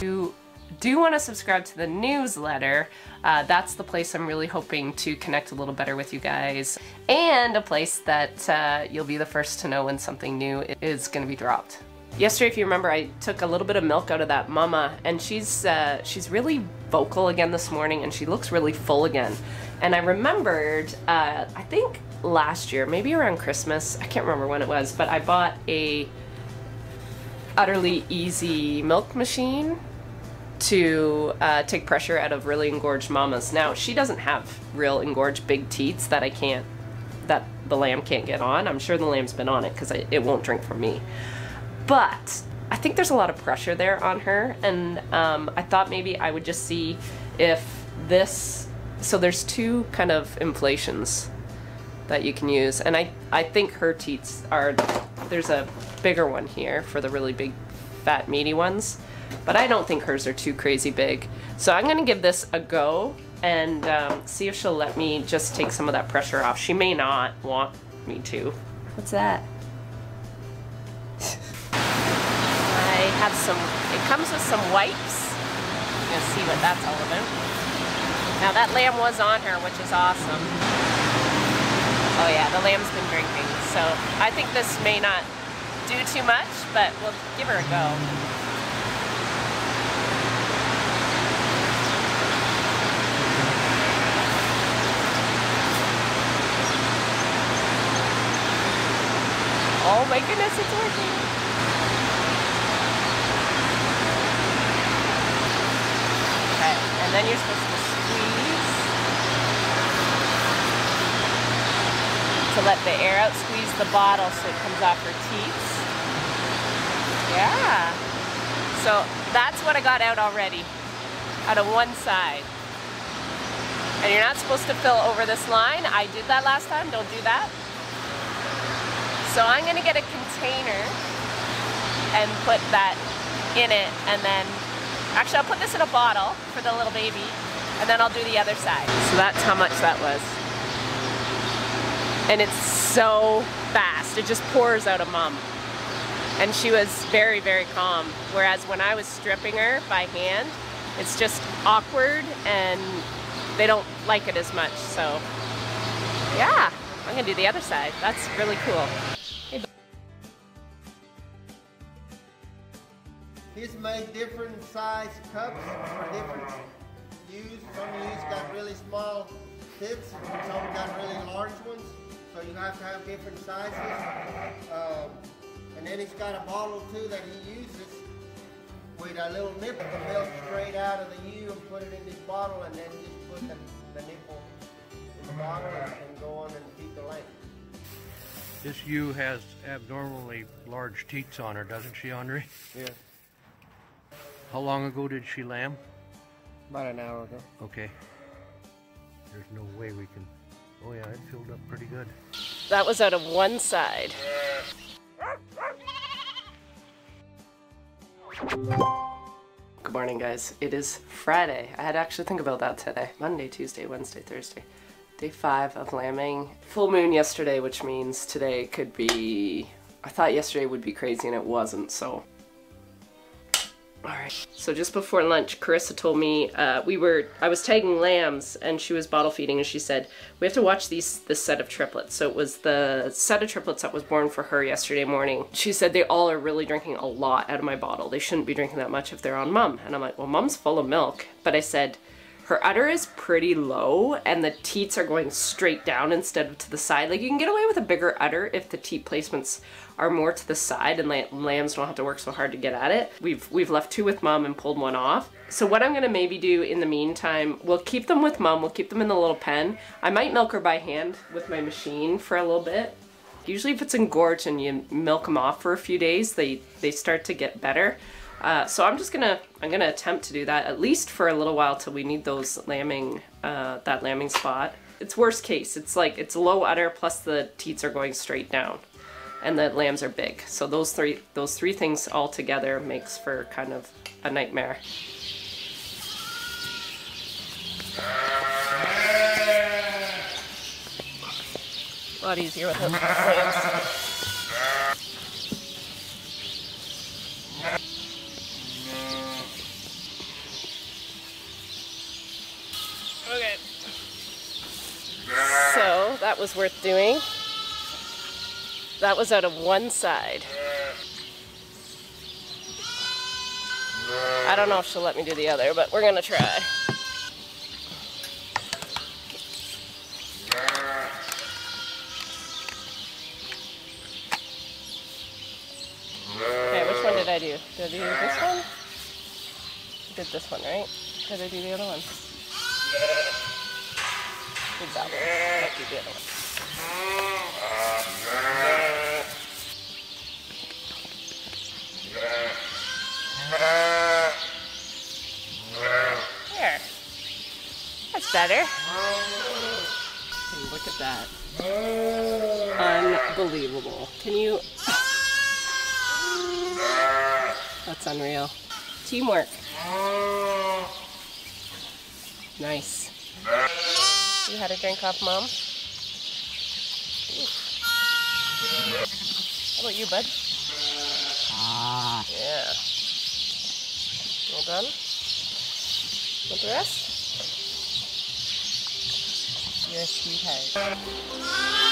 You do want to subscribe to the newsletter. Uh, that's the place I'm really hoping to connect a little better with you guys, and a place that uh, you'll be the first to know when something new is going to be dropped. Yesterday, if you remember, I took a little bit of milk out of that mama, and she's uh, she's really vocal again this morning, and she looks really full again. And I remembered, uh, I think last year, maybe around Christmas, I can't remember when it was, but I bought a Udderly Ez milk machine to uh, take pressure out of really engorged mamas. Now she doesn't have real engorged big teats that I can't, that the lamb can't get on. I'm sure the lamb's been on it because it won't drink from me. But I think there's a lot of pressure there on her, and um, I thought maybe I would just see if this. So there's two kind of inflations that you can use, and I I think her teats are. There's a bigger one here for the really big, fat, meaty ones, but I don't think hers are too crazy big. So I'm gonna give this a go and um, see if she'll let me just take some of that pressure off. She may not want me to. What's that? I have some, it comes with some wipes. You're gonna see what that's all about. Now that lamb was on her, which is awesome. Oh yeah, the lamb's been drinking. So I think this may not do too much, but we'll give her a go. Oh my goodness, it's working. Okay, and then you're supposed to squeeze to let the air out, squeeze the bottle so it comes off her teeth. Yeah. So that's what I got out already, out of one side. And you're not supposed to fill over this line. I did that last time, don't do that. So I'm gonna get a container and put that in it and then Actually, I'll put this in a bottle for the little baby, and then I'll do the other side. So that's how much that was. And it's so fast. It just pours out of mom. And she was very, very calm. Whereas when I was stripping her by hand, it's just awkward and they don't like it as much. So yeah, I'm gonna do the other side. That's really cool. He's made different size cups for different ewes. Some ewes got really small tips, some got really large ones. So you have to have different sizes. Um, and then he's got a bottle too that he uses with a little nipple to milk straight out of the ewe and put it in this bottle and then just put the, the nipple in the bottle and, and go on and feed the lamb. This ewe has abnormally large teats on her, doesn't she, Endre? Yeah. How long ago did she lamb? About an hour ago. Okay. There's no way we can... Oh yeah, it filled up pretty good. That was out of one side. Good morning, guys. It is Friday. I had to actually think about that today. Monday, Tuesday, Wednesday, Thursday. Day five of lambing. Full moon yesterday, which means today could be... I thought yesterday would be crazy and it wasn't, so Alright, so just before lunch, Carissa told me, uh, we were, I was tagging lambs and she was bottle feeding and she said, we have to watch these, this set of triplets. So it was the set of triplets that was born for her yesterday morning. She said they all are really drinking a lot out of my bottle. They shouldn't be drinking that much if they're on mum. And I'm like, well, mum's full of milk. But I said, her udder is pretty low and the teats are going straight down instead of to the side. Like you can get away with a bigger udder if the teat placements are more to the side and lambs don't have to work so hard to get at it. We've, we've left two with mom and pulled one off. So what I'm gonna maybe do in the meantime, we'll keep them with mom, we'll keep them in the little pen. I might milk her by hand with my machine for a little bit. Usually if it's engorged and you milk them off for a few days, they, they start to get better. Uh, so I'm just gonna, I'm gonna attempt to do that at least for a little while till we need those lambing, uh, that lambing spot. It's worst case, it's like, it's low udder plus the teats are going straight down and the lambs are big. So those three, those three things all together makes for kind of a nightmare. A lot easier with lambs. That was worth doing. That was out of one side. I don't know if she'll let me do the other, but we're gonna try. Okay, which one did I do? Did I do this one? Did this one, right? Did I do the other one? Other one. There. That's better. Look at that. Unbelievable. Can you... That's unreal. Teamwork. Nice. You had a drink off mom? How about you, bud? Ah. Yeah. All done? Want the rest? You're a sweetheart.